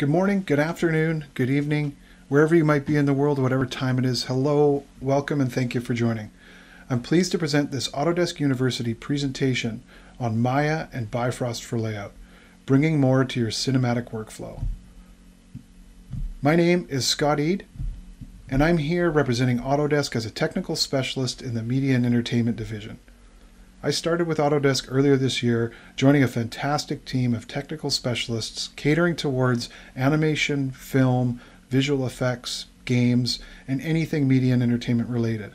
Good morning, good afternoon, good evening, wherever you might be in the world, whatever time it is. Hello, welcome, and thank you for joining. I'm pleased to present this Autodesk University presentation on Maya and Bifrost for Layout, bringing more to your cinematic workflow. My name is Scott Ead, and I'm here representing Autodesk as a technical specialist in the Media and Entertainment Division. I started with Autodesk earlier this year, joining a fantastic team of technical specialists catering towards animation, film, visual effects, games, and anything media and entertainment related.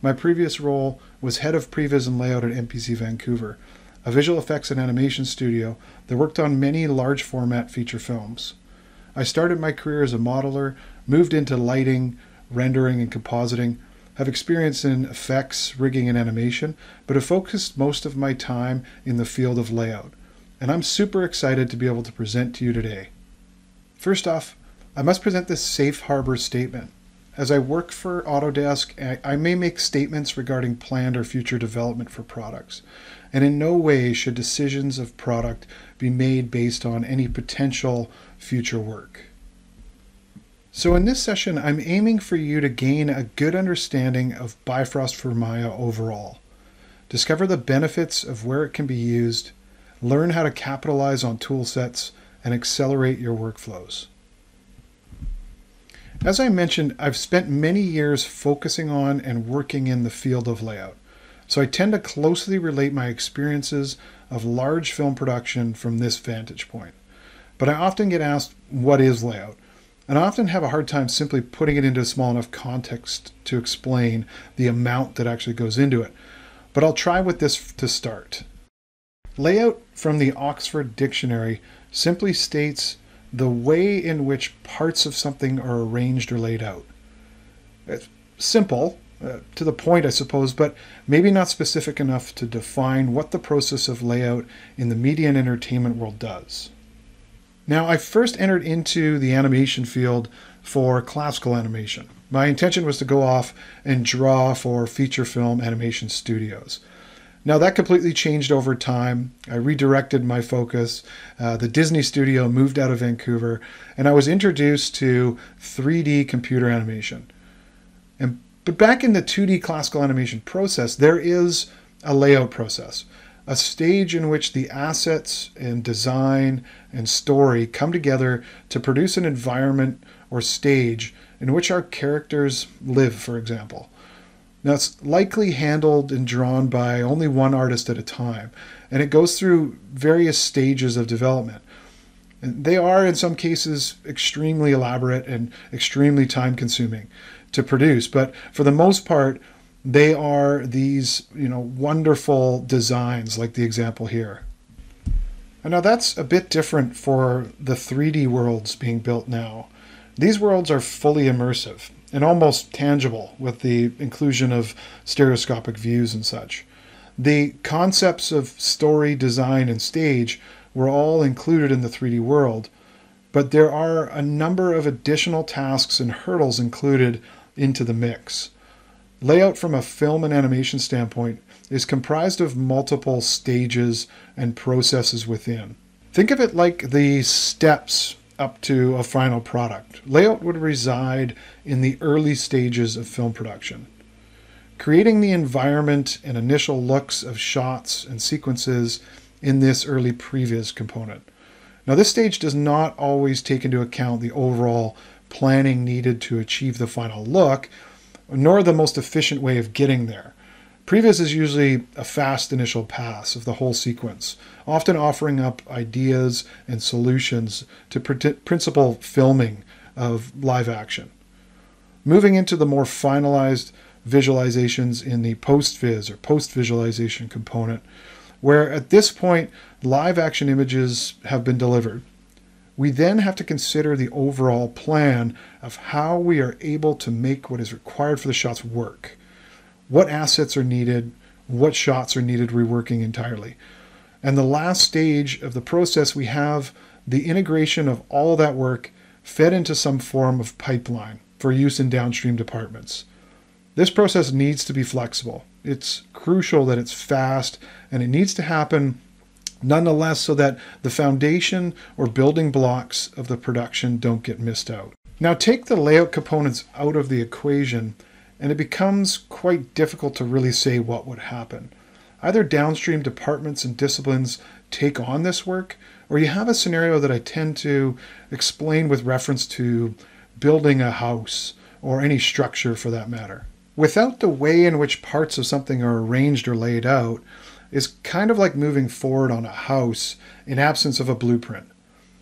My previous role was head of previs and layout at MPC Vancouver, a visual effects and animation studio that worked on many large format feature films. I started my career as a modeler, moved into lighting, rendering, and compositing, have experience in effects, rigging, and animation, but have focused most of my time in the field of layout. And I'm super excited to be able to present to you today. First off, I must present this safe harbor statement. As I work for Autodesk, I may make statements regarding planned or future development for products, and in no way should decisions of product be made based on any potential future work. So in this session, I'm aiming for you to gain a good understanding of Bifrost for Maya overall. Discover the benefits of where it can be used, learn how to capitalize on tool sets, and accelerate your workflows. As I mentioned, I've spent many years focusing on and working in the field of layout. So I tend to closely relate my experiences of large film production from this vantage point. But I often get asked, what is layout? And I often have a hard time simply putting it into a small enough context to explain the amount that actually goes into it. But I'll try with this to start. Layout from the Oxford Dictionary simply states the way in which parts of something are arranged or laid out. It's simple, uh, to the point, I suppose, but maybe not specific enough to define what the process of layout in the media and entertainment world does. Now, I first entered into the animation field for classical animation. My intention was to go off and draw for feature film animation studios. Now, that completely changed over time. I redirected my focus. Uh, the Disney studio moved out of Vancouver, and I was introduced to 3D computer animation. And, but back in the 2D classical animation process, there is a layout process a stage in which the assets and design and story come together to produce an environment or stage in which our characters live, for example. Now, it's likely handled and drawn by only one artist at a time, and it goes through various stages of development. And they are, in some cases, extremely elaborate and extremely time consuming to produce, but for the most part, they are these you know wonderful designs like the example here. And now that's a bit different for the 3d worlds being built now. These worlds are fully immersive and almost tangible with the inclusion of stereoscopic views and such. The concepts of story design and stage were all included in the 3d world but there are a number of additional tasks and hurdles included into the mix Layout from a film and animation standpoint is comprised of multiple stages and processes within. Think of it like the steps up to a final product. Layout would reside in the early stages of film production. Creating the environment and initial looks of shots and sequences in this early previs component. Now, this stage does not always take into account the overall planning needed to achieve the final look, nor the most efficient way of getting there. Previs is usually a fast initial pass of the whole sequence, often offering up ideas and solutions to principal filming of live action. Moving into the more finalized visualizations in the post-viz or post-visualization component, where at this point live action images have been delivered we then have to consider the overall plan of how we are able to make what is required for the shots work. What assets are needed, what shots are needed reworking entirely. And the last stage of the process, we have the integration of all that work fed into some form of pipeline for use in downstream departments. This process needs to be flexible. It's crucial that it's fast and it needs to happen nonetheless, so that the foundation or building blocks of the production don't get missed out. Now, take the layout components out of the equation, and it becomes quite difficult to really say what would happen. Either downstream departments and disciplines take on this work, or you have a scenario that I tend to explain with reference to building a house or any structure for that matter. Without the way in which parts of something are arranged or laid out, is kind of like moving forward on a house in absence of a blueprint.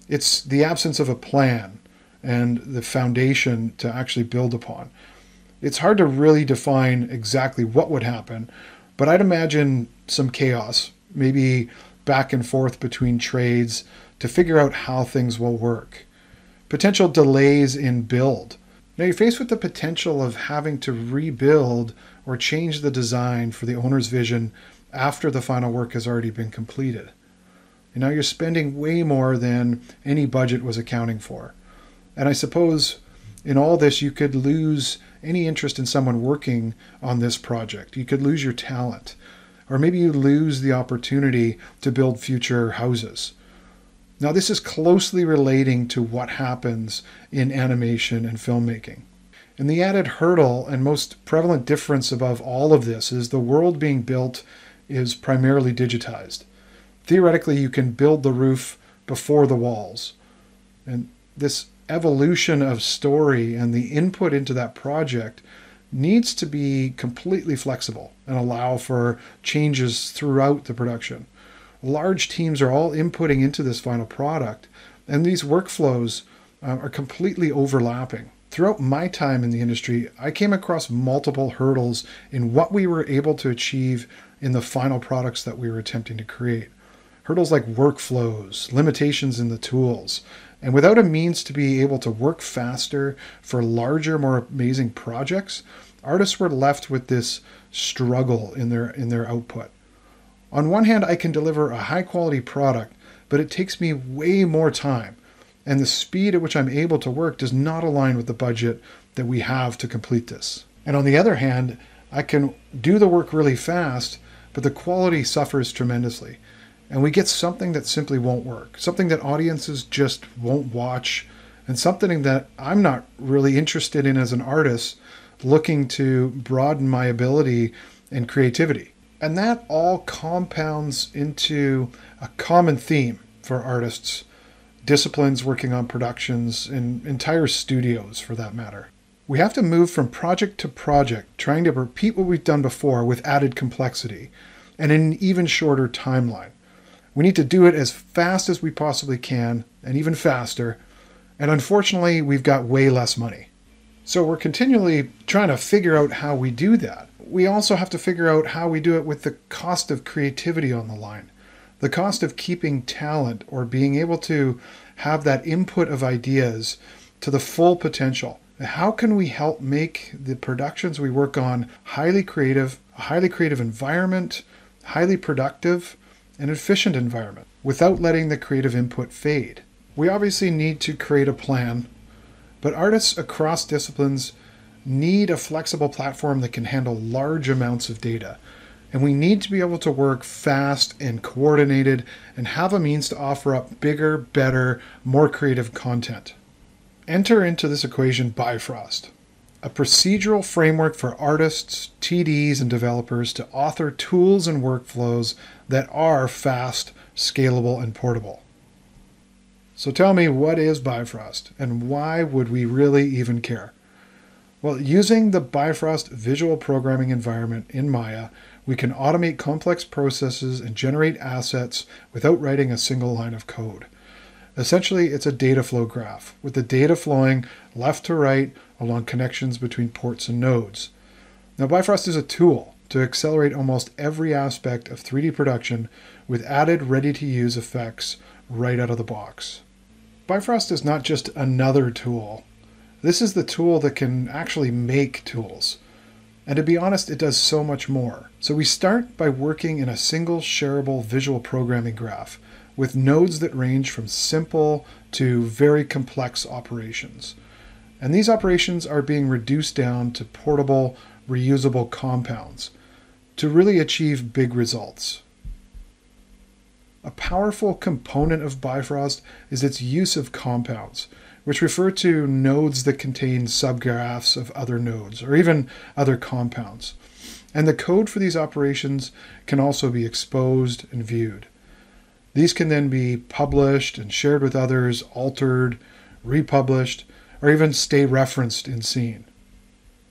It's the absence of a plan and the foundation to actually build upon. It's hard to really define exactly what would happen, but I'd imagine some chaos, maybe back and forth between trades to figure out how things will work. Potential delays in build. Now you're faced with the potential of having to rebuild or change the design for the owner's vision after the final work has already been completed. And now you're spending way more than any budget was accounting for. And I suppose in all this, you could lose any interest in someone working on this project. You could lose your talent or maybe you lose the opportunity to build future houses. Now, this is closely relating to what happens in animation and filmmaking. And the added hurdle and most prevalent difference above all of this is the world being built is primarily digitized. Theoretically, you can build the roof before the walls. And this evolution of story and the input into that project needs to be completely flexible and allow for changes throughout the production. Large teams are all inputting into this final product, and these workflows uh, are completely overlapping. Throughout my time in the industry, I came across multiple hurdles in what we were able to achieve in the final products that we were attempting to create. Hurdles like workflows, limitations in the tools, and without a means to be able to work faster for larger, more amazing projects, artists were left with this struggle in their in their output. On one hand, I can deliver a high quality product, but it takes me way more time, and the speed at which I'm able to work does not align with the budget that we have to complete this. And on the other hand, I can do the work really fast, but the quality suffers tremendously and we get something that simply won't work, something that audiences just won't watch, and something that I'm not really interested in as an artist looking to broaden my ability and creativity. And that all compounds into a common theme for artists, disciplines working on productions, and entire studios for that matter. We have to move from project to project, trying to repeat what we've done before with added complexity and in an even shorter timeline. We need to do it as fast as we possibly can, and even faster. And unfortunately, we've got way less money. So we're continually trying to figure out how we do that. We also have to figure out how we do it with the cost of creativity on the line, the cost of keeping talent or being able to have that input of ideas to the full potential. How can we help make the productions we work on highly creative, a highly creative environment, highly productive, an efficient environment without letting the creative input fade. We obviously need to create a plan, but artists across disciplines need a flexible platform that can handle large amounts of data. And we need to be able to work fast and coordinated and have a means to offer up bigger, better, more creative content. Enter into this equation Bifrost a procedural framework for artists, TDs, and developers to author tools and workflows that are fast, scalable, and portable. So tell me, what is Bifrost, and why would we really even care? Well, using the Bifrost visual programming environment in Maya, we can automate complex processes and generate assets without writing a single line of code. Essentially, it's a data flow graph, with the data flowing left to right along connections between ports and nodes. Now, Bifrost is a tool to accelerate almost every aspect of 3D production with added ready to use effects right out of the box. Bifrost is not just another tool. This is the tool that can actually make tools. And to be honest, it does so much more. So we start by working in a single shareable visual programming graph with nodes that range from simple to very complex operations. And these operations are being reduced down to portable, reusable compounds to really achieve big results. A powerful component of Bifrost is its use of compounds, which refer to nodes that contain subgraphs of other nodes or even other compounds. And the code for these operations can also be exposed and viewed. These can then be published and shared with others, altered, republished, or even stay referenced in scene.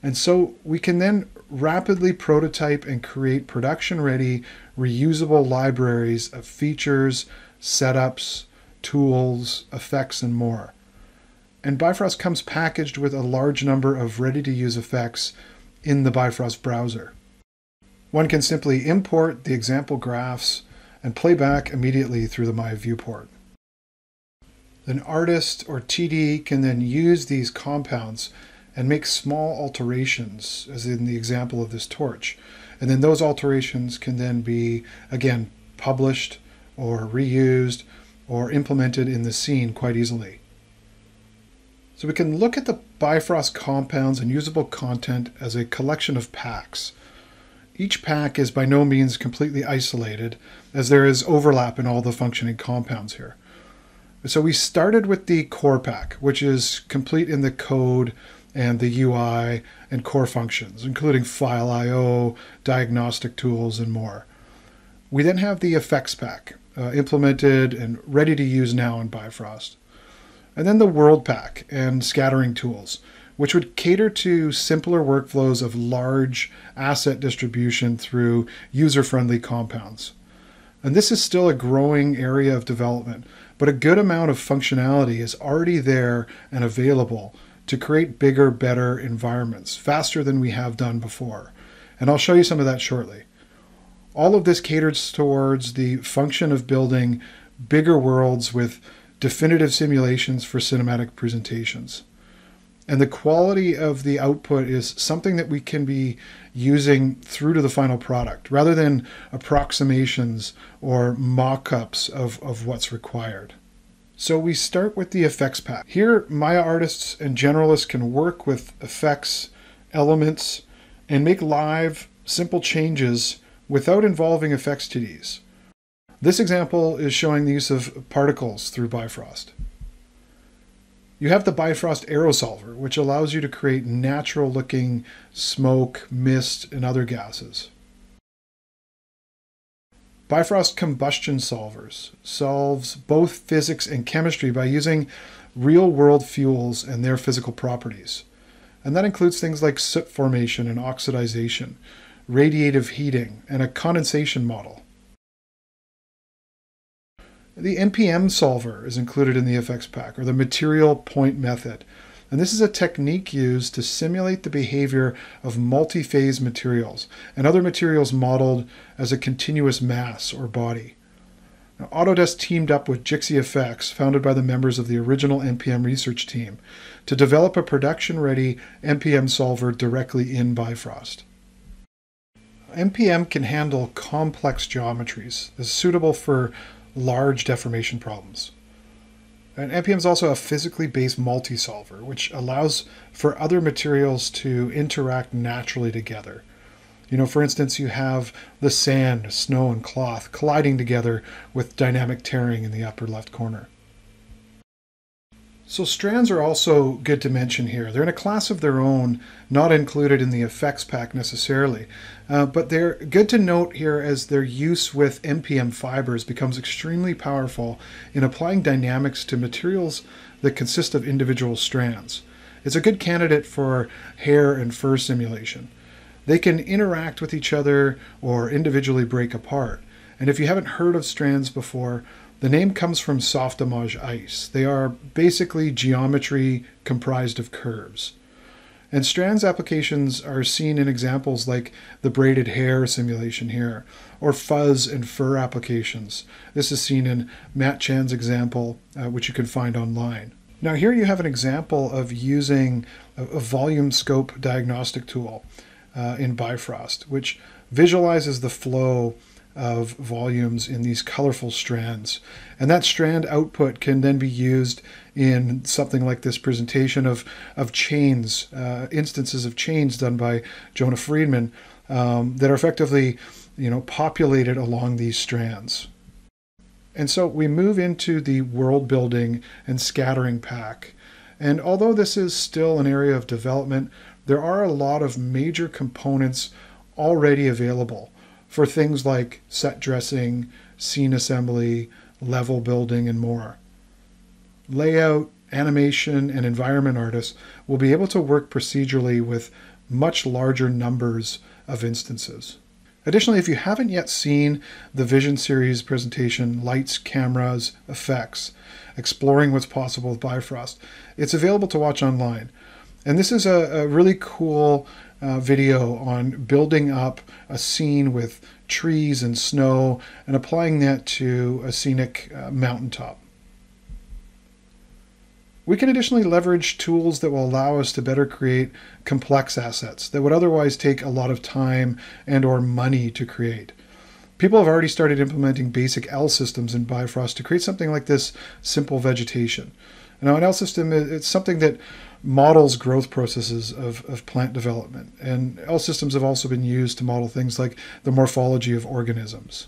And so we can then rapidly prototype and create production ready, reusable libraries of features, setups, tools, effects, and more. And Bifrost comes packaged with a large number of ready to use effects in the Bifrost browser. One can simply import the example graphs and play back immediately through the Maya viewport. An artist or TD can then use these compounds and make small alterations, as in the example of this torch. And then those alterations can then be, again, published or reused or implemented in the scene quite easily. So we can look at the Bifrost compounds and usable content as a collection of packs. Each pack is by no means completely isolated, as there is overlap in all the functioning compounds here. So we started with the core pack, which is complete in the code and the UI and core functions, including file I/O, diagnostic tools, and more. We then have the effects pack, uh, implemented and ready to use now in Bifrost. And then the world pack and scattering tools, which would cater to simpler workflows of large asset distribution through user-friendly compounds. And this is still a growing area of development, but a good amount of functionality is already there and available to create bigger, better environments faster than we have done before. And I'll show you some of that shortly. All of this caters towards the function of building bigger worlds with definitive simulations for cinematic presentations. And the quality of the output is something that we can be using through to the final product rather than approximations or mock ups of, of what's required. So we start with the effects pack. Here, Maya artists and generalists can work with effects, elements, and make live, simple changes without involving effects TDs. This example is showing the use of particles through Bifrost. You have the Bifrost Aerosolver, which allows you to create natural looking smoke, mist, and other gases. Bifrost Combustion Solvers solves both physics and chemistry by using real world fuels and their physical properties. And that includes things like soot formation and oxidization, radiative heating, and a condensation model. The MPM solver is included in the effects pack, or the material point method, and this is a technique used to simulate the behavior of multi-phase materials and other materials modeled as a continuous mass or body. Now, Autodesk teamed up with Jixie Effects, founded by the members of the original MPM research team, to develop a production-ready MPM solver directly in Bifrost. MPM can handle complex geometries, is suitable for large deformation problems. And MPM is also a physically based multi-solver, which allows for other materials to interact naturally together. You know, for instance, you have the sand, snow, and cloth colliding together with dynamic tearing in the upper left corner. So strands are also good to mention here. They're in a class of their own, not included in the effects pack necessarily, uh, but they're good to note here as their use with MPM fibers becomes extremely powerful in applying dynamics to materials that consist of individual strands. It's a good candidate for hair and fur simulation. They can interact with each other or individually break apart. And if you haven't heard of strands before, the name comes from soft Softimage ice. They are basically geometry comprised of curves. And strands applications are seen in examples like the braided hair simulation here, or fuzz and fur applications. This is seen in Matt Chan's example, uh, which you can find online. Now here you have an example of using a, a volume scope diagnostic tool uh, in Bifrost, which visualizes the flow of volumes in these colorful strands. And that strand output can then be used in something like this presentation of, of chains, uh, instances of chains done by Jonah Friedman um, that are effectively you know, populated along these strands. And so we move into the world building and scattering pack. And although this is still an area of development, there are a lot of major components already available for things like set dressing, scene assembly, level building, and more. Layout, animation, and environment artists will be able to work procedurally with much larger numbers of instances. Additionally, if you haven't yet seen the Vision Series presentation, Lights, Cameras, Effects, Exploring What's Possible with Bifrost, it's available to watch online. And this is a, a really cool uh, video on building up a scene with trees and snow and applying that to a scenic uh, mountaintop. We can additionally leverage tools that will allow us to better create complex assets that would otherwise take a lot of time and or money to create. People have already started implementing basic L systems in Bifrost to create something like this simple vegetation. Now, an L system is something that models growth processes of, of plant development. And L systems have also been used to model things like the morphology of organisms.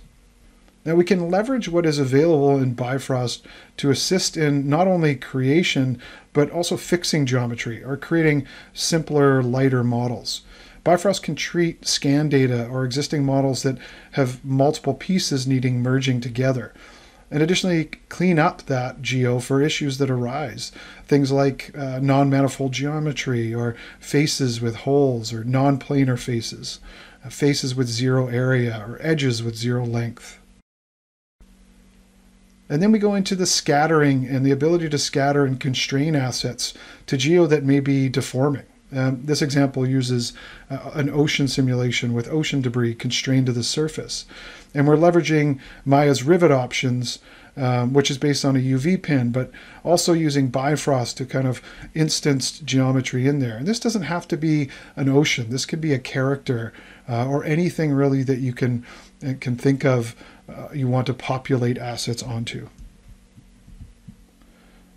Now we can leverage what is available in Bifrost to assist in not only creation, but also fixing geometry or creating simpler, lighter models. Bifrost can treat scan data or existing models that have multiple pieces needing merging together. And additionally, clean up that geo for issues that arise. Things like uh, non manifold geometry or faces with holes or non planar faces, uh, faces with zero area or edges with zero length. And then we go into the scattering and the ability to scatter and constrain assets to geo that may be deforming. Um, this example uses uh, an ocean simulation with ocean debris constrained to the surface. And we're leveraging Maya's rivet options, um, which is based on a UV pin, but also using Bifrost to kind of instance geometry in there. And this doesn't have to be an ocean. This could be a character uh, or anything really that you can, uh, can think of uh, you want to populate assets onto.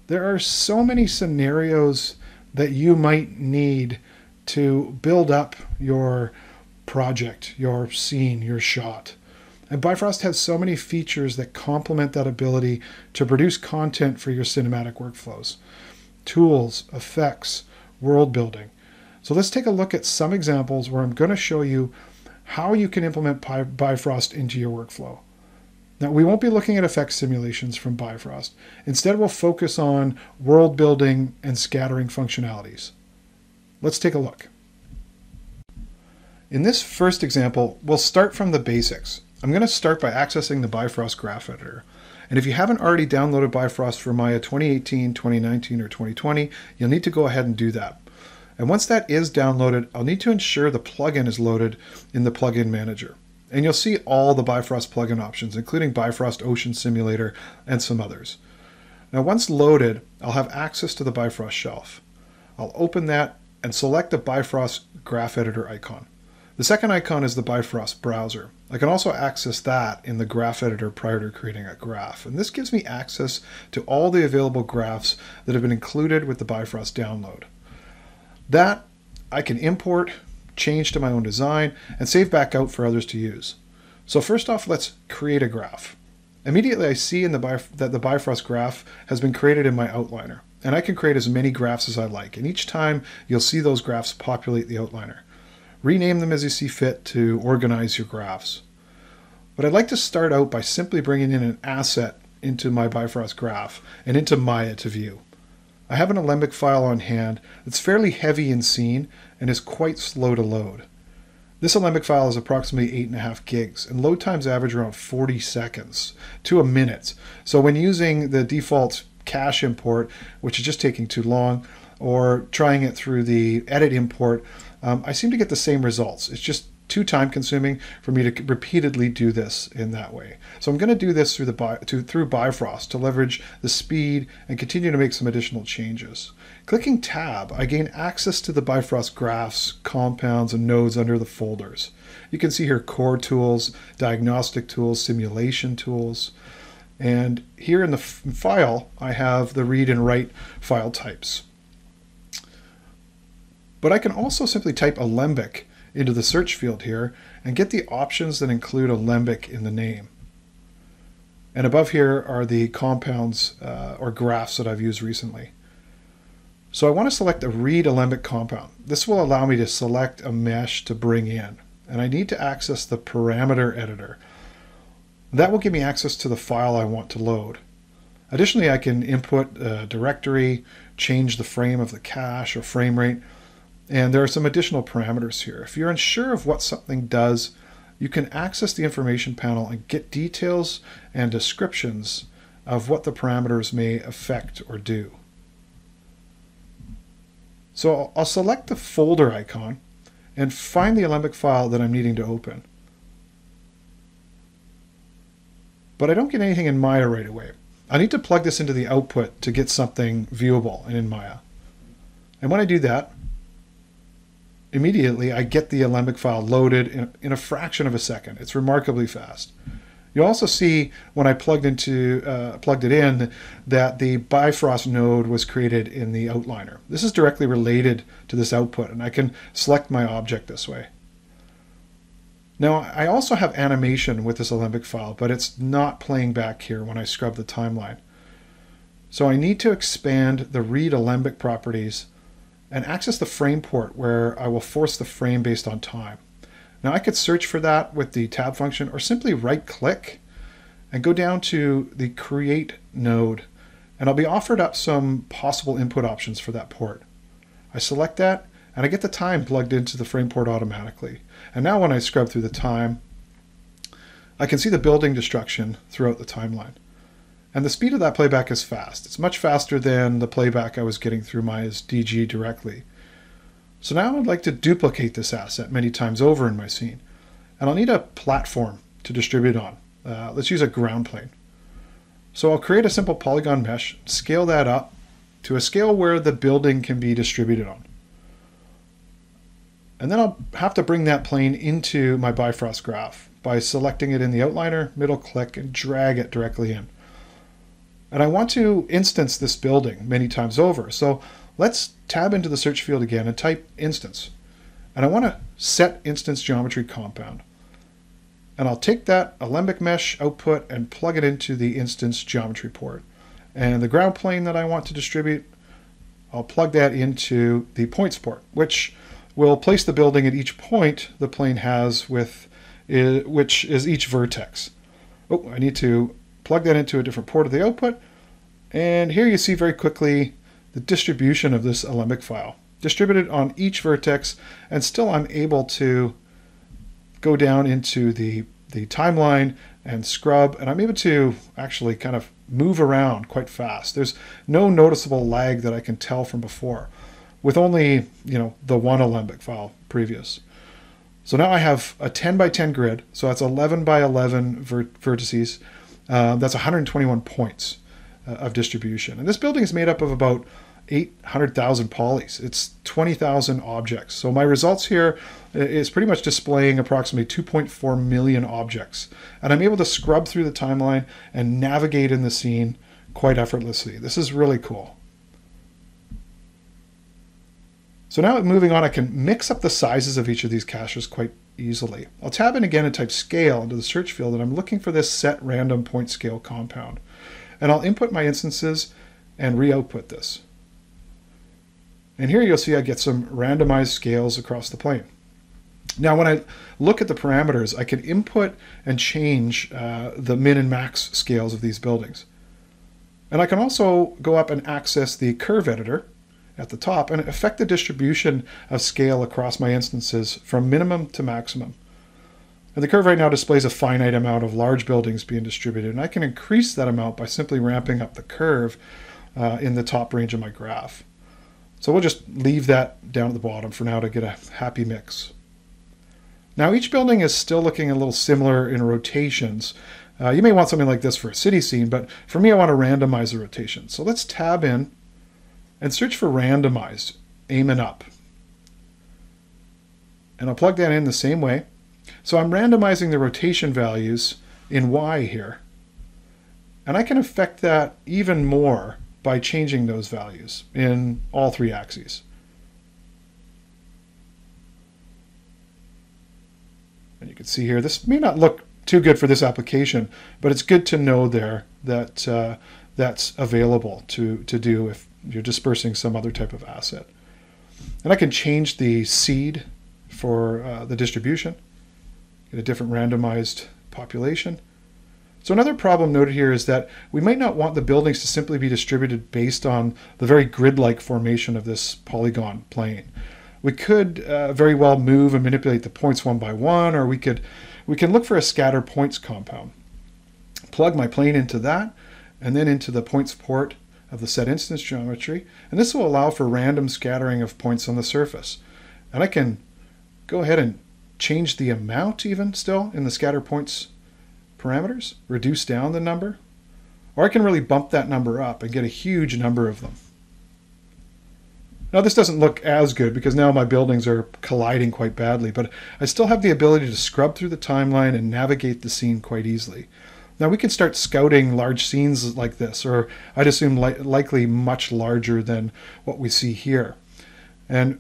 There are so many scenarios that you might need to build up your project, your scene, your shot. And Bifrost has so many features that complement that ability to produce content for your cinematic workflows. Tools, effects, world building. So let's take a look at some examples where I'm going to show you how you can implement Bifrost into your workflow. Now, we won't be looking at effects simulations from Bifrost. Instead, we'll focus on world building and scattering functionalities. Let's take a look. In this first example, we'll start from the basics. I'm going to start by accessing the Bifrost graph editor. And if you haven't already downloaded Bifrost for Maya 2018, 2019, or 2020, you'll need to go ahead and do that. And once that is downloaded, I'll need to ensure the plugin is loaded in the plugin manager. And you'll see all the Bifrost plugin options, including Bifrost Ocean Simulator and some others. Now once loaded, I'll have access to the Bifrost shelf. I'll open that and select the Bifrost graph editor icon. The second icon is the Bifrost browser. I can also access that in the graph editor prior to creating a graph. And this gives me access to all the available graphs that have been included with the Bifrost download. That I can import, change to my own design, and save back out for others to use. So first off, let's create a graph. Immediately I see in the that the Bifrost graph has been created in my outliner. And I can create as many graphs as I like. And each time you'll see those graphs populate the outliner. Rename them as you see fit to organize your graphs. But I'd like to start out by simply bringing in an asset into my Bifrost graph and into Maya to view. I have an Alembic file on hand that's fairly heavy in scene and is quite slow to load. This Alembic file is approximately 8.5 gigs, and load times average around 40 seconds to a minute. So when using the default cache import, which is just taking too long, or trying it through the edit import, um, I seem to get the same results. It's just too time consuming for me to repeatedly do this in that way. So I'm going to do this through the to, through Bifrost to leverage the speed and continue to make some additional changes. Clicking Tab, I gain access to the Bifrost graphs, compounds, and nodes under the folders. You can see here core tools, diagnostic tools, simulation tools. And here in the file, I have the read and write file types. But I can also simply type Alembic into the search field here and get the options that include Alembic in the name. And above here are the compounds uh, or graphs that I've used recently. So I want to select a read alembic compound. This will allow me to select a mesh to bring in. And I need to access the parameter editor. That will give me access to the file I want to load. Additionally, I can input a directory, change the frame of the cache or frame rate, and there are some additional parameters here. If you're unsure of what something does, you can access the information panel and get details and descriptions of what the parameters may affect or do. So I'll select the folder icon and find the Alembic file that I'm needing to open. But I don't get anything in Maya right away. I need to plug this into the output to get something viewable in Maya. And when I do that, immediately I get the Alembic file loaded in, in, a fraction of a second. It's remarkably fast. You also see when I plugged into uh, plugged it in that the Bifrost node was created in the outliner. This is directly related to this output, and I can select my object this way. Now I also have animation with this Alembic file, but it's not playing back here when I scrub the timeline. So I need to expand the read Alembic properties and access the frame port where I will force the frame based on time. Now I could search for that with the tab function or simply right click and go down to the create node and I'll be offered up some possible input options for that port. I select that and I get the time plugged into the frame port automatically. And now when I scrub through the time, I can see the building destruction throughout the timeline. And the speed of that playback is fast. It's much faster than the playback I was getting through my DG directly. So now I'd like to duplicate this asset many times over in my scene. And I'll need a platform to distribute on. Uh, let's use a ground plane. So I'll create a simple polygon mesh, scale that up to a scale where the building can be distributed on. And then I'll have to bring that plane into my Bifrost graph by selecting it in the outliner, middle click, and drag it directly in. And I want to instance this building many times over. So let's tab into the search field again and type instance. And I want to set instance geometry compound. And I'll take that Alembic mesh output and plug it into the instance geometry port. And the ground plane that I want to distribute, I'll plug that into the points port, which will place the building at each point the plane has with, which is each vertex. Oh, I need to plug that into a different port of the output. And here you see very quickly the distribution of this Alembic file. Distributed on each vertex, and still I'm able to go down into the, the timeline and scrub, and I'm able to actually kind of move around quite fast. There's no noticeable lag that I can tell from before, with only you know the one Alembic file previous. So now I have a 10 by 10 grid, so that's 11 by 11 vertices uh, that's 121 points of distribution. And this building is made up of about 800,000 polys. It's 20,000 objects. So my results here uh, pretty much displaying approximately 2.4 million objects. And I'm able to scrub through the timeline and navigate in the scene quite effortlessly. This is really cool. So now moving on, I can mix up the sizes of each of these caches quite easily. I'll tab in again and type scale into the search field and I'm looking for this set random point scale compound. And I'll input my instances and re-output this. And here you'll see I get some randomized scales across the plane. Now when I look at the parameters, I can input and change uh, the min and max scales of these buildings. And I can also go up and access the curve editor at the top and affect the distribution of scale across my instances from minimum to maximum. And the curve right now displays a finite amount of large buildings being distributed, and I can increase that amount by simply ramping up the curve uh, in the top range of my graph. So we'll just leave that down at the bottom for now to get a happy mix. Now each building is still looking a little similar in rotations. Uh, you may want something like this for a city scene, but for me I want to randomize the rotation. So let's tab in and search for randomized, aiming up. And I'll plug that in the same way. So I'm randomizing the rotation values in Y here. And I can affect that even more by changing those values in all three axes. And you can see here, this may not look too good for this application, but it's good to know there that uh, that's available to, to do if you're dispersing some other type of asset. And I can change the seed for uh, the distribution, get a different randomized population. So another problem noted here is that we might not want the buildings to simply be distributed based on the very grid-like formation of this polygon plane. We could uh, very well move and manipulate the points one by one, or we could we can look for a scatter points compound. Plug my plane into that, and then into the points port of the set instance geometry, and this will allow for random scattering of points on the surface. And I can go ahead and change the amount even still in the scatter points parameters, reduce down the number, or I can really bump that number up and get a huge number of them. Now this doesn't look as good because now my buildings are colliding quite badly, but I still have the ability to scrub through the timeline and navigate the scene quite easily. Now we can start scouting large scenes like this, or I'd assume li likely much larger than what we see here. And,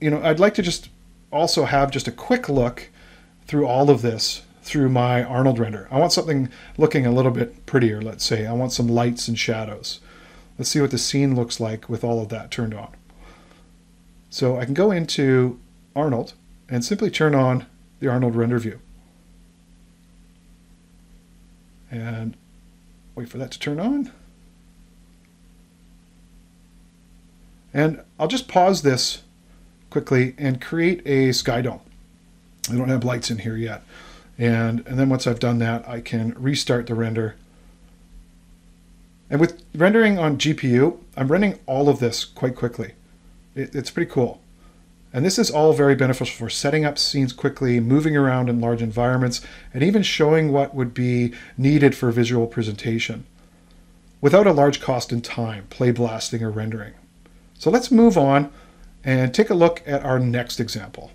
you know, I'd like to just also have just a quick look through all of this through my Arnold render. I want something looking a little bit prettier, let's say. I want some lights and shadows. Let's see what the scene looks like with all of that turned on. So I can go into Arnold and simply turn on the Arnold render view. And wait for that to turn on. And I'll just pause this quickly and create a sky dome. I don't have lights in here yet. And, and then once I've done that, I can restart the render. And with rendering on GPU, I'm running all of this quite quickly. It, it's pretty cool. And this is all very beneficial for setting up scenes quickly, moving around in large environments, and even showing what would be needed for visual presentation without a large cost in time, play blasting or rendering. So let's move on and take a look at our next example.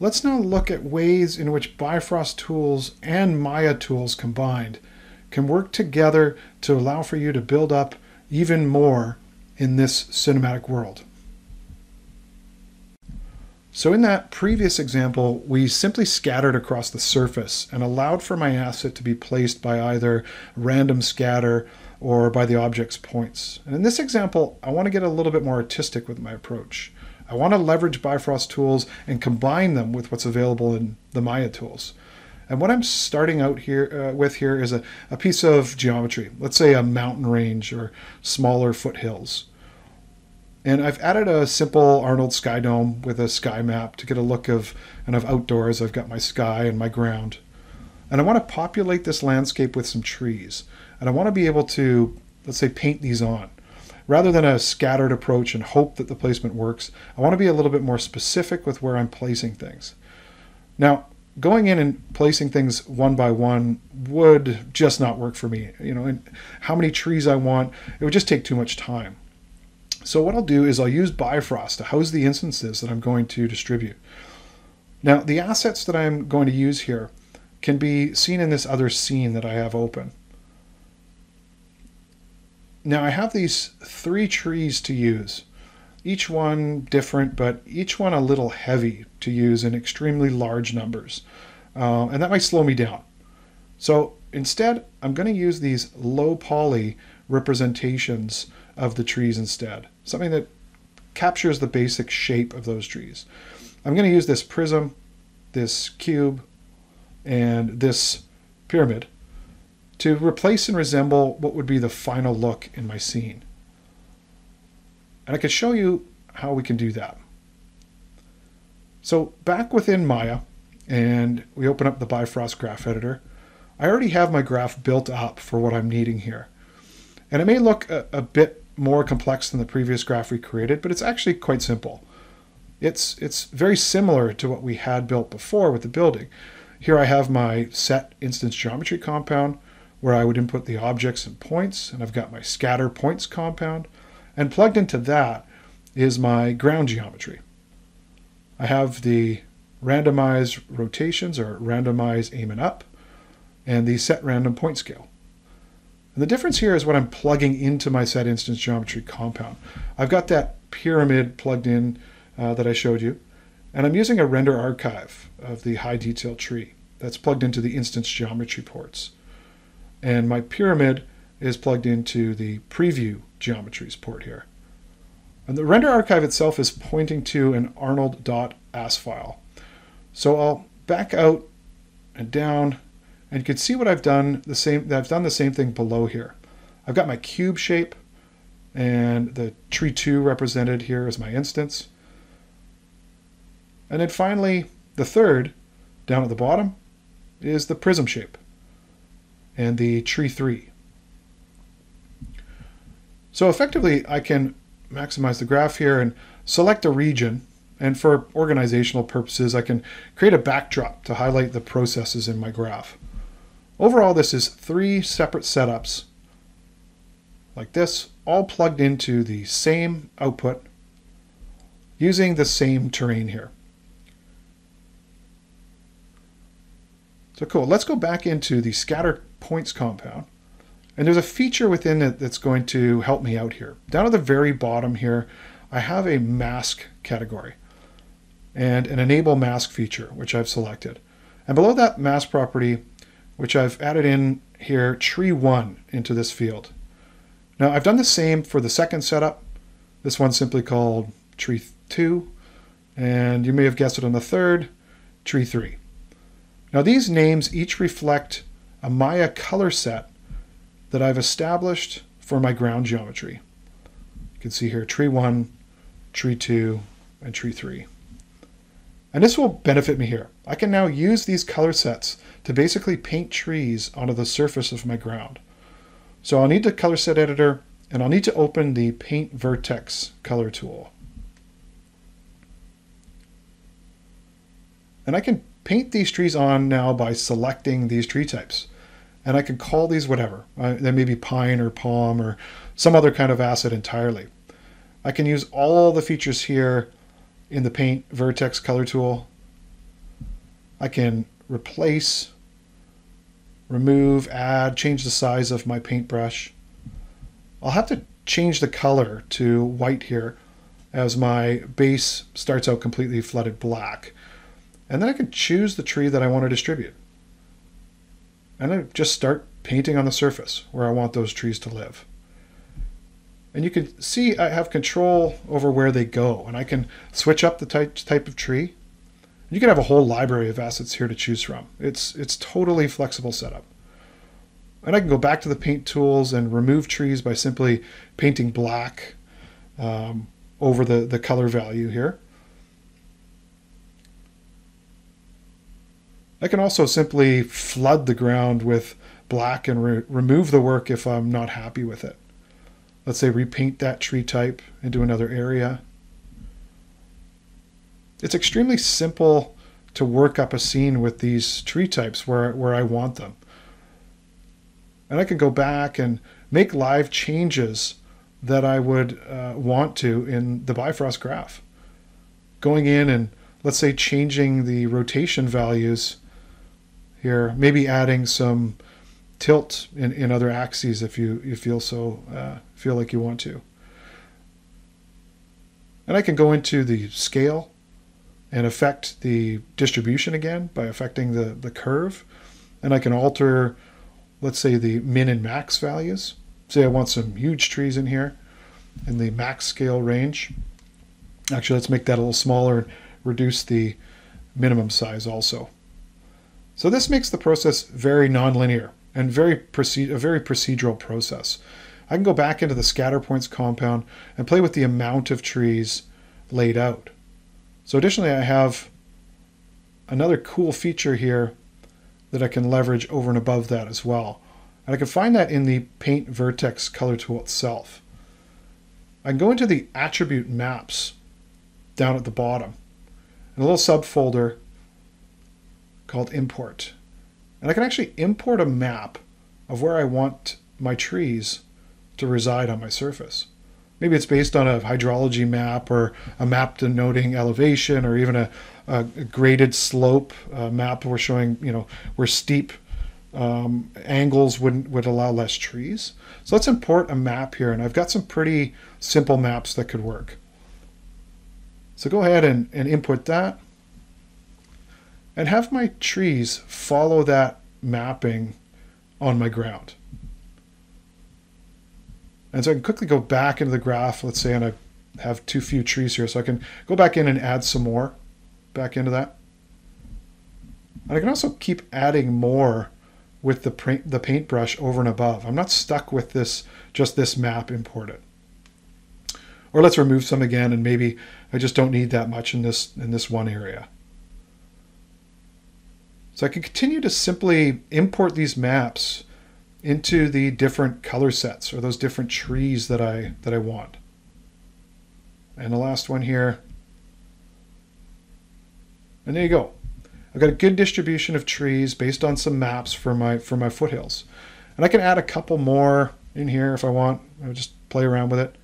Let's now look at ways in which Bifrost tools and Maya tools combined can work together to allow for you to build up even more in this cinematic world. So in that previous example, we simply scattered across the surface and allowed for my asset to be placed by either random scatter or by the object's points. And in this example, I want to get a little bit more artistic with my approach. I want to leverage Bifrost tools and combine them with what's available in the Maya tools. And what I'm starting out here uh, with here is a, a piece of geometry, let's say a mountain range or smaller foothills. And I've added a simple Arnold sky dome with a sky map to get a look of kind of outdoors. I've got my sky and my ground. And I want to populate this landscape with some trees. And I want to be able to, let's say, paint these on. Rather than a scattered approach and hope that the placement works, I want to be a little bit more specific with where I'm placing things. Now, going in and placing things one by one would just not work for me. You know, and how many trees I want, it would just take too much time. So what I'll do is I'll use Bifrost to house the instances that I'm going to distribute. Now, the assets that I'm going to use here can be seen in this other scene that I have open. Now, I have these three trees to use, each one different, but each one a little heavy to use in extremely large numbers. Uh, and that might slow me down. So instead, I'm going to use these low poly representations of the trees instead, something that captures the basic shape of those trees. I'm going to use this prism, this cube, and this pyramid to replace and resemble what would be the final look in my scene. And I can show you how we can do that. So back within Maya, and we open up the Bifrost graph editor, I already have my graph built up for what I'm needing here. And it may look a, a bit more complex than the previous graph we created, but it's actually quite simple. It's, it's very similar to what we had built before with the building. Here I have my set instance geometry compound where I would input the objects and points, and I've got my scatter points compound, and plugged into that is my ground geometry. I have the randomized rotations or randomize aim and up, and the set random point scale. And the difference here is what I'm plugging into my set instance geometry compound. I've got that pyramid plugged in uh, that I showed you. And I'm using a render archive of the high detail tree that's plugged into the instance geometry ports. And my pyramid is plugged into the preview geometries port here. And the render archive itself is pointing to an arnold.as file. So I'll back out and down and you can see what I've done the same I've done the same thing below here. I've got my cube shape and the tree 2 represented here as my instance. And then finally, the third, down at the bottom, is the prism shape and the tree 3. So effectively, I can maximize the graph here and select a region. And for organizational purposes, I can create a backdrop to highlight the processes in my graph. Overall, this is three separate setups like this, all plugged into the same output using the same terrain here. So cool. Let's go back into the scatter points compound. And there's a feature within it that's going to help me out here. Down at the very bottom here, I have a mask category and an enable mask feature, which I've selected. And below that mask property, which I've added in here, tree one into this field. Now I've done the same for the second setup. This one's simply called tree two. And you may have guessed it on the third, tree three. Now these names each reflect a Maya color set that I've established for my ground geometry. You can see here tree 1, tree 2, and tree 3. And this will benefit me here. I can now use these color sets to basically paint trees onto the surface of my ground. So I'll need the color set editor and I'll need to open the paint vertex color tool. And I can paint these trees on now by selecting these tree types. And I can call these whatever. Uh, they may be pine or palm or some other kind of asset entirely. I can use all the features here in the paint vertex color tool. I can replace, remove, add, change the size of my paintbrush. I'll have to change the color to white here as my base starts out completely flooded black. And then I can choose the tree that I want to distribute. And I just start painting on the surface where I want those trees to live. And you can see I have control over where they go, and I can switch up the type, type of tree. You can have a whole library of assets here to choose from. It's, it's totally flexible setup. And I can go back to the paint tools and remove trees by simply painting black um, over the, the color value here. I can also simply flood the ground with black and re remove the work if I'm not happy with it. Let's say repaint that tree type into another area. It's extremely simple to work up a scene with these tree types where, where I want them. And I can go back and make live changes that I would uh, want to in the Bifrost graph. Going in and let's say changing the rotation values here. Maybe adding some tilt in, in other axes if you, you feel so uh, feel like you want to. And I can go into the scale and affect the distribution again by affecting the, the curve. And I can alter, let's say, the min and max values. Say I want some huge trees in here in the max scale range. Actually, let's make that a little smaller, and reduce the minimum size also. So this makes the process very nonlinear and very proceed a very procedural process. I can go back into the scatter points compound and play with the amount of trees laid out. So additionally, I have another cool feature here that I can leverage over and above that as well. And I can find that in the Paint Vertex color tool itself. I can go into the attribute maps down at the bottom. In a little subfolder called import. And I can actually import a map of where I want my trees to reside on my surface. Maybe it's based on a hydrology map or a map denoting elevation or even a, a graded slope map where showing, you know, where steep um, angles would would allow less trees. So let's import a map here. And I've got some pretty simple maps that could work. So go ahead and, and input that and have my trees follow that mapping on my ground. And so I can quickly go back into the graph, let's say, and I have too few trees here, so I can go back in and add some more back into that. And I can also keep adding more with the paint, the paintbrush over and above. I'm not stuck with this just this map imported. Or let's remove some again and maybe I just don't need that much in this in this one area. So I can continue to simply import these maps into the different color sets or those different trees that I that I want. And the last one here. And there you go. I've got a good distribution of trees based on some maps for my for my foothills. And I can add a couple more in here if I want. I'll just play around with it.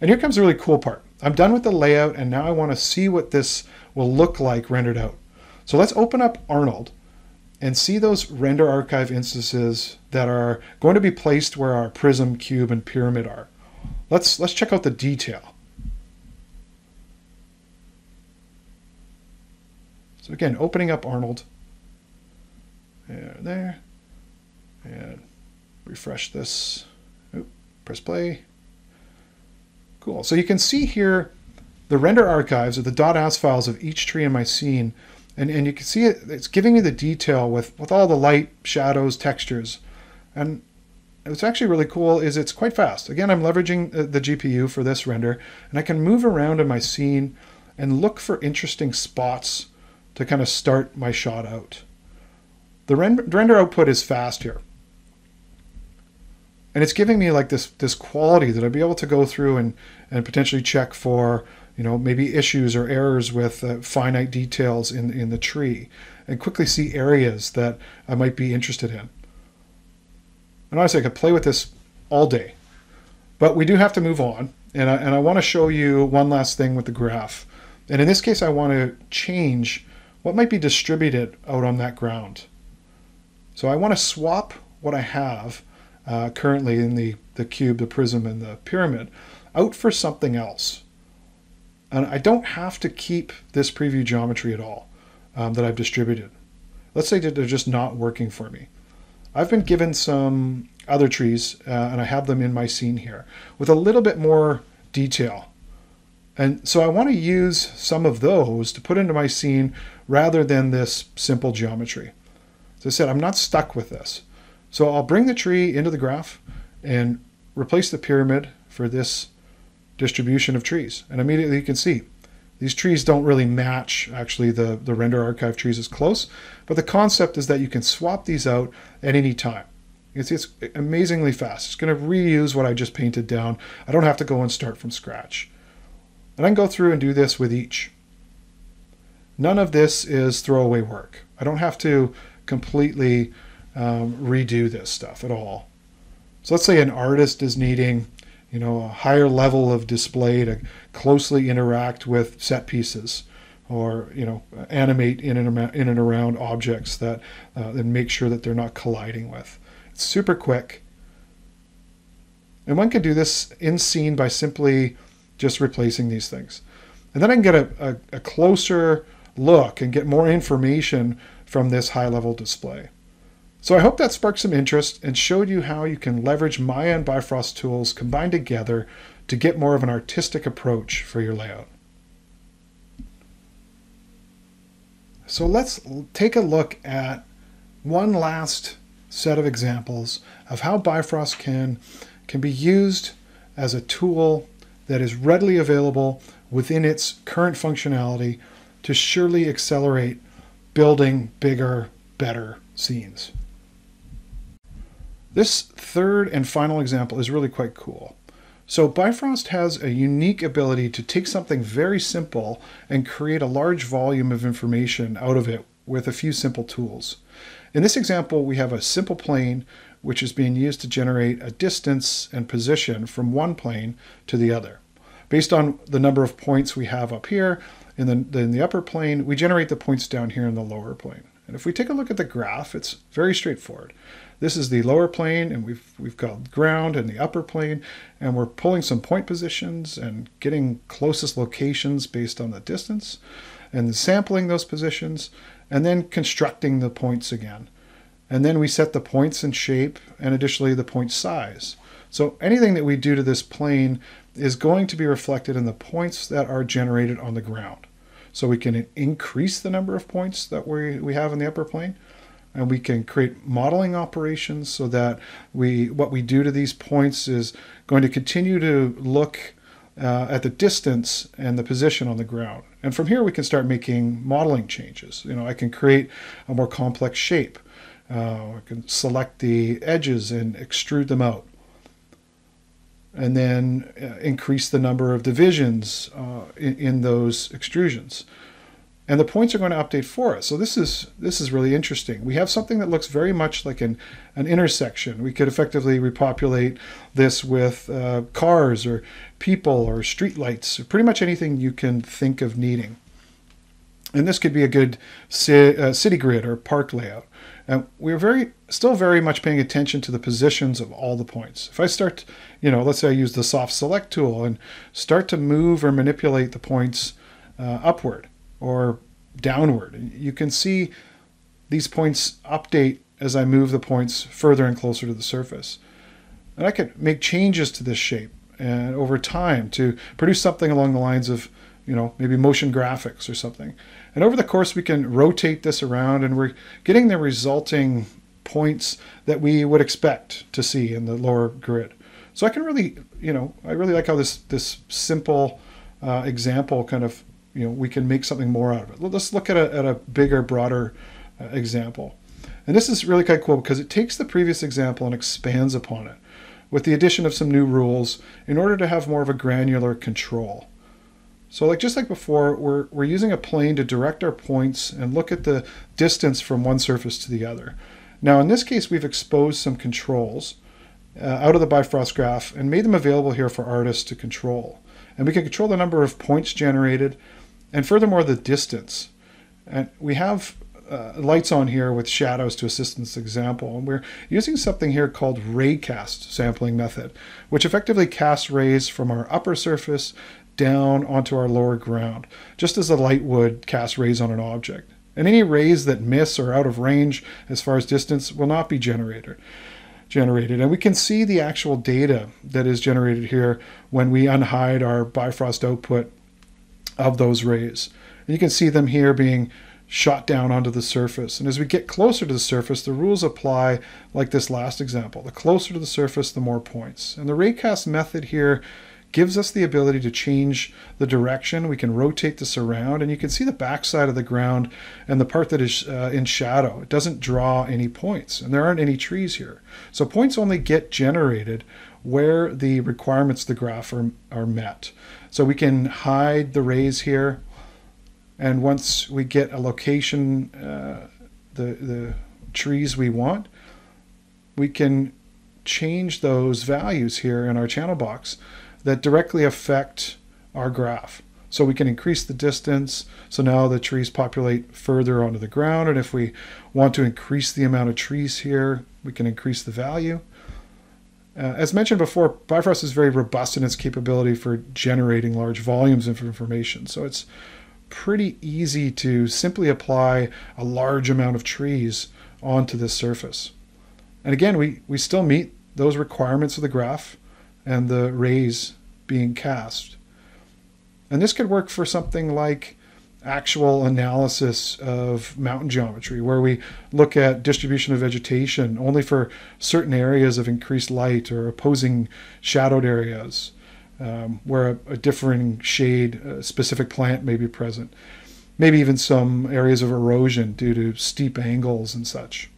And here comes the really cool part. I'm done with the layout and now I want to see what this will look like rendered out. So let's open up Arnold and see those render archive instances that are going to be placed where our prism, cube, and pyramid are. Let's, let's check out the detail. So again, opening up Arnold. And there. And refresh this. Oop, press play. Cool. So you can see here the render archives or the .as files of each tree in my scene and, and you can see it, it's giving me the detail with, with all the light, shadows, textures. And what's actually really cool is it's quite fast. Again, I'm leveraging the, the GPU for this render, and I can move around in my scene and look for interesting spots to kind of start my shot out. The render output is fast here. And it's giving me like this, this quality that I'd be able to go through and, and potentially check for you know, maybe issues or errors with uh, finite details in, in the tree and quickly see areas that I might be interested in. And honestly, I could play with this all day, but we do have to move on. And I, and I want to show you one last thing with the graph. And in this case, I want to change what might be distributed out on that ground. So I want to swap what I have uh, currently in the, the cube, the prism, and the pyramid out for something else. And I don't have to keep this preview geometry at all um, that I've distributed. Let's say that they're just not working for me. I've been given some other trees uh, and I have them in my scene here with a little bit more detail. And so I want to use some of those to put into my scene rather than this simple geometry. As I said, I'm not stuck with this. So I'll bring the tree into the graph and replace the pyramid for this distribution of trees. And immediately you can see these trees don't really match actually the, the render archive trees is close, but the concept is that you can swap these out at any time. You can see it's amazingly fast. It's going to reuse what I just painted down. I don't have to go and start from scratch. And I can go through and do this with each. None of this is throwaway work. I don't have to completely um, redo this stuff at all. So let's say an artist is needing you know, a higher level of display to closely interact with set pieces or, you know, animate in and, in and around objects that uh, and make sure that they're not colliding with. It's super quick. And one can do this in scene by simply just replacing these things. And then I can get a, a, a closer look and get more information from this high level display. So I hope that sparked some interest and showed you how you can leverage Maya and Bifrost tools combined together to get more of an artistic approach for your layout. So let's take a look at one last set of examples of how Bifrost can, can be used as a tool that is readily available within its current functionality to surely accelerate building bigger, better scenes. This third and final example is really quite cool. So Bifrost has a unique ability to take something very simple and create a large volume of information out of it with a few simple tools. In this example, we have a simple plane which is being used to generate a distance and position from one plane to the other. Based on the number of points we have up here in the, in the upper plane, we generate the points down here in the lower plane. And if we take a look at the graph, it's very straightforward. This is the lower plane, and we've, we've got ground and the upper plane, and we're pulling some point positions and getting closest locations based on the distance, and sampling those positions, and then constructing the points again. And then we set the points and shape, and additionally the point size. So anything that we do to this plane is going to be reflected in the points that are generated on the ground. So we can increase the number of points that we, we have in the upper plane, and we can create modeling operations so that we what we do to these points is going to continue to look uh, at the distance and the position on the ground. And from here we can start making modeling changes. You know, I can create a more complex shape. Uh, I can select the edges and extrude them out and then uh, increase the number of divisions uh, in, in, those extrusions. And the points are going to update for us. So this is this is really interesting. We have something that looks very much like an, an intersection. We could effectively repopulate this with uh, cars or people or streetlights or pretty much anything you can think of needing. And this could be a good uh, city grid or park layout. And we're very still very much paying attention to the positions of all the points. If I start, you know, let's say I use the soft select tool and start to move or manipulate the points uh, upward or downward, you can see these points update as I move the points further and closer to the surface. And I can make changes to this shape and over time to produce something along the lines of, you know, maybe motion graphics or something. And over the course, we can rotate this around and we're getting the resulting points that we would expect to see in the lower grid. So I can really, you know, I really like how this, this simple uh, example kind of, you know, we can make something more out of it. Let's look at a, at a bigger, broader uh, example. And this is really kind of cool because it takes the previous example and expands upon it with the addition of some new rules in order to have more of a granular control. So like just like before, we're, we're using a plane to direct our points and look at the distance from one surface to the other. Now in this case, we've exposed some controls uh, out of the Bifrost graph and made them available here for artists to control. And we can control the number of points generated and furthermore the distance. And we have uh, lights on here with shadows to assist in this example. And we're using something here called raycast sampling method, which effectively casts rays from our upper surface down onto our lower ground, just as a light would cast rays on an object. And any rays that miss or out of range as far as distance will not be generated. Generated, and we can see the actual data that is generated here when we unhide our Bifrost output of those rays. And you can see them here being shot down onto the surface. And as we get closer to the surface, the rules apply like this last example. The closer to the surface, the more points. And the raycast method here gives us the ability to change the direction. We can rotate this around and you can see the backside of the ground and the part that is uh, in shadow. It doesn't draw any points and there aren't any trees here. So points only get generated where the requirements of the graph are, are met. So we can hide the rays here and once we get a location, uh, the, the trees we want, we can change those values here in our channel box that directly affect our graph. So we can increase the distance. So now the trees populate further onto the ground. And if we want to increase the amount of trees here, we can increase the value. Uh, as mentioned before, Bifrost is very robust in its capability for generating large volumes of information. So it's pretty easy to simply apply a large amount of trees onto this surface. And again, we, we still meet those requirements of the graph and the rays being cast. And this could work for something like actual analysis of mountain geometry, where we look at distribution of vegetation only for certain areas of increased light or opposing shadowed areas, um, where a, a, differing shade, a specific plant may be present. Maybe even some areas of erosion due to steep angles and such.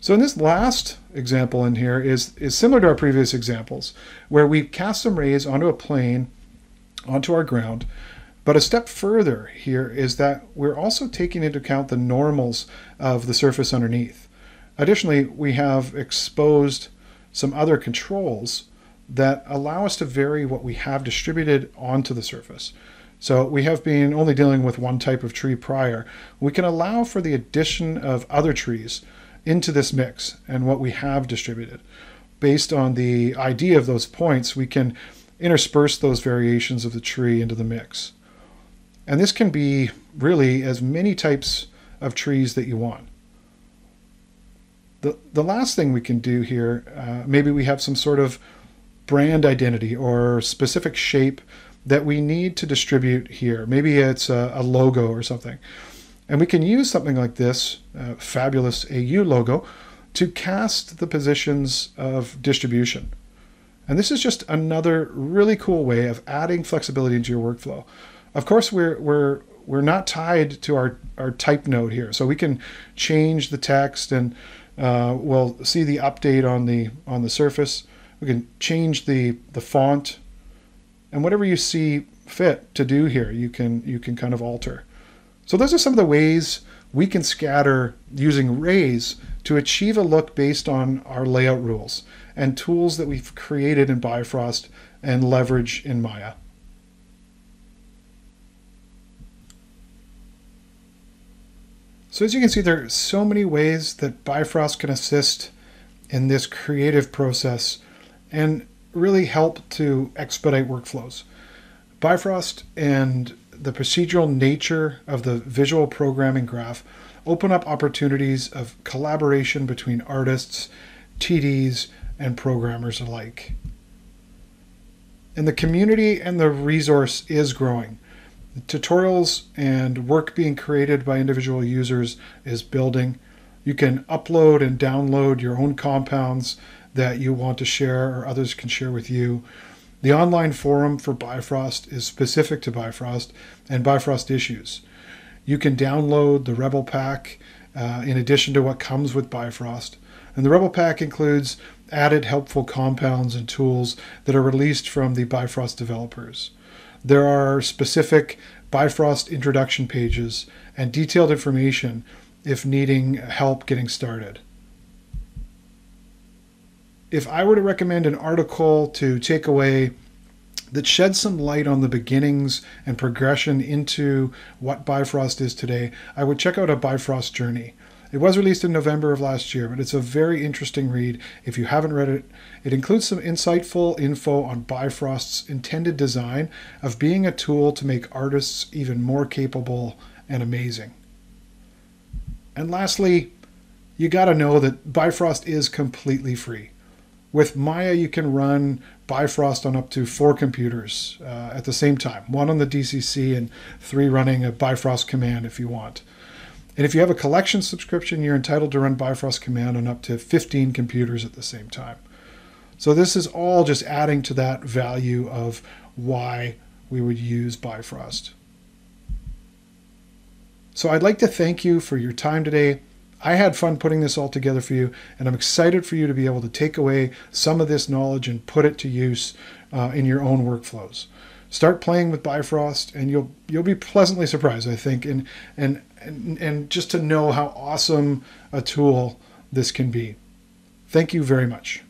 So in this last example in here is, is similar to our previous examples, where we cast some rays onto a plane, onto our ground, but a step further here is that we're also taking into account the normals of the surface underneath. Additionally, we have exposed some other controls that allow us to vary what we have distributed onto the surface. So we have been only dealing with one type of tree prior. We can allow for the addition of other trees into this mix and what we have distributed. Based on the ID of those points, we can intersperse those variations of the tree into the mix. And this can be really as many types of trees that you want. The, the last thing we can do here, uh, maybe we have some sort of brand identity or specific shape that we need to distribute here. Maybe it's a, a logo or something. And we can use something like this uh, fabulous AU logo to cast the positions of distribution. And this is just another really cool way of adding flexibility into your workflow. Of course, we're, we're, we're not tied to our, our type node here. So we can change the text and uh, we'll see the update on the, on the surface. We can change the, the font and whatever you see fit to do here, you can, you can kind of alter. So those are some of the ways we can scatter using rays to achieve a look based on our layout rules and tools that we've created in Bifrost and leverage in Maya. So as you can see, there are so many ways that Bifrost can assist in this creative process and really help to expedite workflows. Bifrost and the procedural nature of the visual programming graph open up opportunities of collaboration between artists, TDs, and programmers alike. And the community and the resource is growing. The tutorials and work being created by individual users is building. You can upload and download your own compounds that you want to share or others can share with you. The online forum for Bifrost is specific to Bifrost and Bifrost issues. You can download the Rebel Pack uh, in addition to what comes with Bifrost. And the Rebel Pack includes added helpful compounds and tools that are released from the Bifrost developers. There are specific Bifrost introduction pages and detailed information if needing help getting started if I were to recommend an article to take away that sheds some light on the beginnings and progression into what Bifrost is today, I would check out A Bifrost Journey. It was released in November of last year, but it's a very interesting read if you haven't read it. It includes some insightful info on Bifrost's intended design of being a tool to make artists even more capable and amazing. And lastly, you got to know that Bifrost is completely free. With Maya, you can run Bifrost on up to four computers uh, at the same time, one on the DCC and three running a Bifrost command if you want. And if you have a collection subscription, you're entitled to run Bifrost command on up to 15 computers at the same time. So this is all just adding to that value of why we would use Bifrost. So I'd like to thank you for your time today. I had fun putting this all together for you, and I'm excited for you to be able to take away some of this knowledge and put it to use uh, in your own workflows. Start playing with Bifrost, and you'll you'll be pleasantly surprised, I think, and and and, and just to know how awesome a tool this can be. Thank you very much.